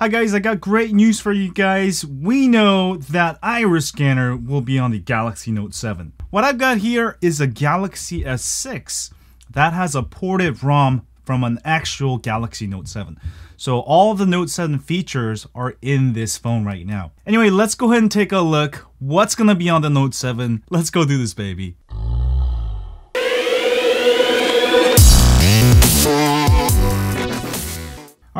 Hi guys, I got great news for you guys. We know that iris scanner will be on the Galaxy Note 7. What I've got here is a Galaxy S6 that has a ported ROM from an actual Galaxy Note 7. So all the Note 7 features are in this phone right now. Anyway, let's go ahead and take a look. What's gonna be on the Note 7? Let's go do this, baby.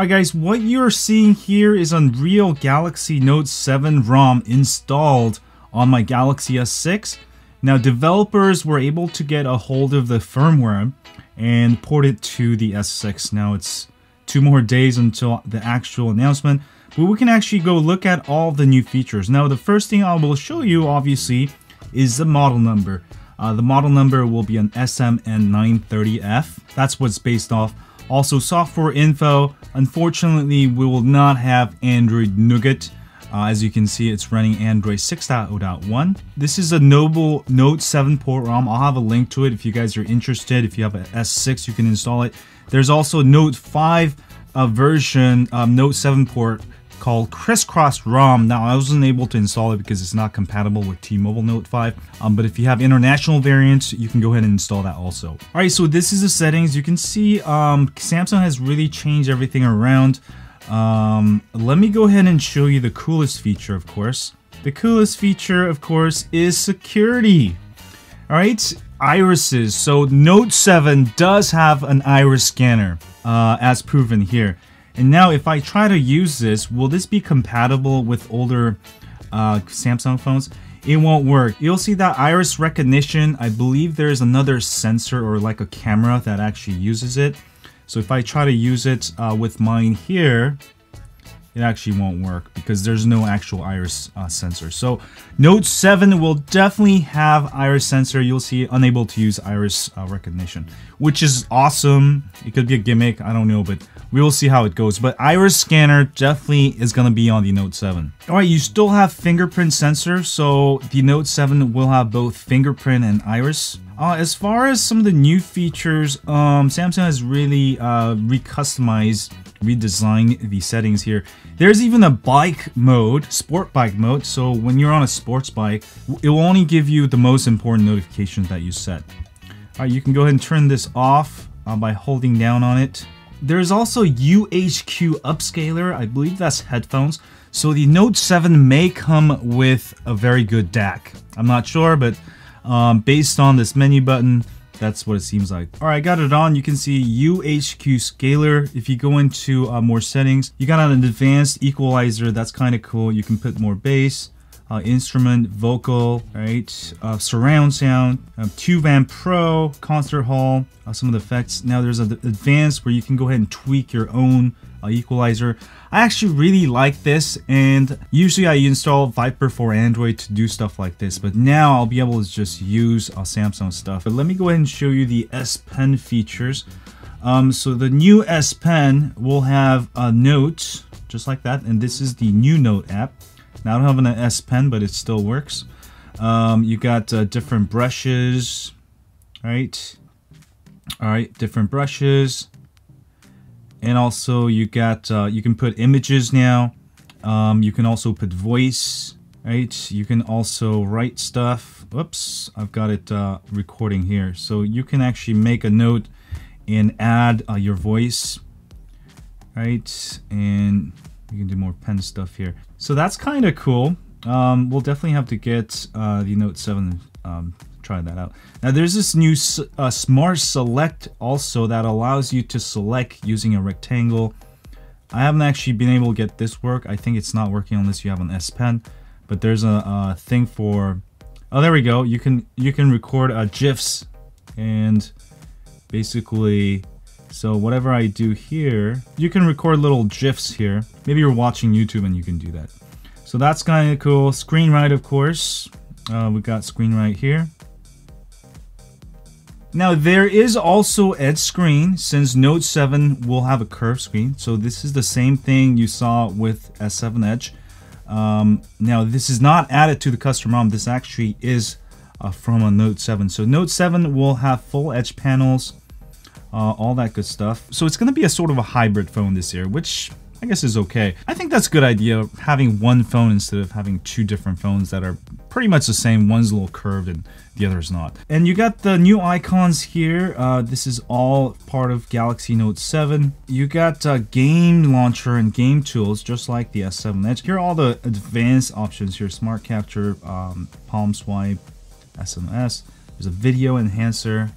Alright guys, what you're seeing here is Unreal Galaxy Note 7 ROM installed on my Galaxy S6. Now developers were able to get a hold of the firmware and port it to the S6. Now it's two more days until the actual announcement, but we can actually go look at all the new features. Now the first thing I will show you obviously is the model number. Uh, the model number will be an SMN930F. That's what's based off also, software info. Unfortunately, we will not have Android Nougat. Uh, as you can see, it's running Android 6.0.1. This is a Noble Note 7 port ROM. I'll have a link to it if you guys are interested. If you have an S6, you can install it. There's also Note 5 uh, version, um, Note 7 port called Crisscross ROM. Now, I wasn't able to install it because it's not compatible with T-Mobile Note 5, um, but if you have international variants, you can go ahead and install that also. All right, so this is the settings. You can see um, Samsung has really changed everything around. Um, let me go ahead and show you the coolest feature, of course. The coolest feature, of course, is security. All right, irises. So Note 7 does have an iris scanner, uh, as proven here. And now if I try to use this, will this be compatible with older uh, Samsung phones? It won't work. You'll see that iris recognition. I believe there's another sensor or like a camera that actually uses it. So if I try to use it uh, with mine here, it actually won't work because there's no actual iris uh, sensor. So Note 7 will definitely have iris sensor. You'll see unable to use iris uh, recognition, which is awesome. It could be a gimmick, I don't know, but we will see how it goes. But iris scanner definitely is to be on the Note 7. All right, you still have fingerprint sensor, so the Note 7 will have both fingerprint and iris. Uh, as far as some of the new features, um, Samsung has really uh, recustomized, redesigned the settings here. There's even a bike mode, sport bike mode. So when you're on a sports bike, it will only give you the most important notifications that you set. All right, you can go ahead and turn this off uh, by holding down on it. There's also UHQ upscaler. I believe that's headphones. So the Note 7 may come with a very good DAC. I'm not sure, but um, based on this menu button, that's what it seems like. All right, got it on. You can see UHQ scaler. If you go into uh, more settings, you got an advanced equalizer. That's kind of cool. You can put more bass. Uh, instrument, vocal, right? Uh, surround sound, um, Tube Amp Pro, concert hall, uh, some of the effects. Now there's an advanced where you can go ahead and tweak your own equalizer. I actually really like this and usually I install Viper for Android to do stuff like this but now I'll be able to just use uh, Samsung stuff. But let me go ahead and show you the S Pen features. Um, so the new S Pen will have a note just like that and this is the new note app. Now I don't have an S Pen but it still works. Um, you got uh, different brushes, right? All right, different brushes and also you got uh, you can put images now. Um, you can also put voice right? You can also write stuff. Oops, I've got it uh, recording here. So you can actually make a note and add uh, your voice right? And you can do more pen stuff here. So that's kind of cool. Um, we'll definitely have to get uh, the Note 7 um, try that out. Now there's this new uh, Smart Select also that allows you to select using a rectangle. I haven't actually been able to get this work. I think it's not working unless you have an S Pen. But there's a, a thing for... Oh, there we go. You can you can record uh, GIFs and basically so whatever I do here, you can record little GIFs here. Maybe you're watching YouTube and you can do that. So that's kind of cool. Screen write, of course. Uh, we got screen write here. Now there is also edge screen since Note 7 will have a curved screen. So this is the same thing you saw with S7 Edge. Um, now this is not added to the custom ROM. This actually is uh, from a Note 7. So Note 7 will have full edge panels, uh, all that good stuff. So it's going to be a sort of a hybrid phone this year, which I guess is okay. I think that's a good idea, having one phone instead of having two different phones that are pretty much the same. One's a little curved and the other is not. And you got the new icons here. Uh, this is all part of Galaxy Note 7. You got uh, game launcher and game tools, just like the S7 Edge. Here are all the advanced options here. Smart capture, um, palm swipe, SMS. There's a video enhancer.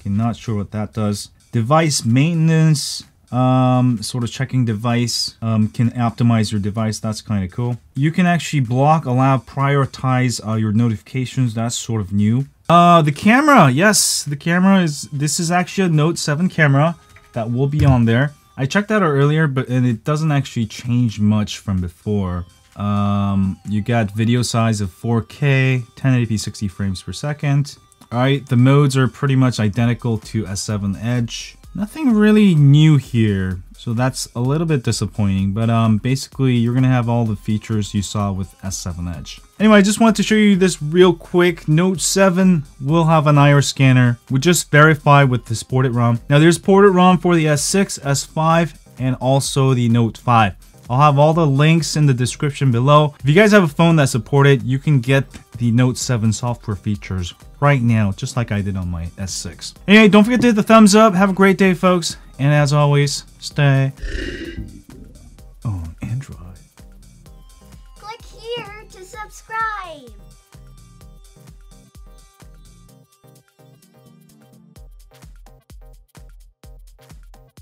Okay, not sure what that does. Device maintenance, um, sort of checking device, um, can optimize your device. That's kind of cool. You can actually block, allow, prioritize uh, your notifications. That's sort of new. Uh, the camera, yes, the camera is, this is actually a Note 7 camera that will be on there. I checked that out earlier, but and it doesn't actually change much from before. Um, you got video size of 4K, 1080p 60 frames per second. Alright, the modes are pretty much identical to S7 Edge. Nothing really new here, so that's a little bit disappointing, but um, basically you're gonna have all the features you saw with S7 Edge. Anyway, I just wanted to show you this real quick. Note 7 will have an iris scanner. We just verified with this ported ROM. Now there's ported ROM for the S6, S5, and also the Note 5. I'll have all the links in the description below. If you guys have a phone that support it, you can get the Note 7 software features right now, just like I did on my S6. Anyway, don't forget to hit the thumbs up. Have a great day, folks. And as always, stay on Android. Click here to subscribe.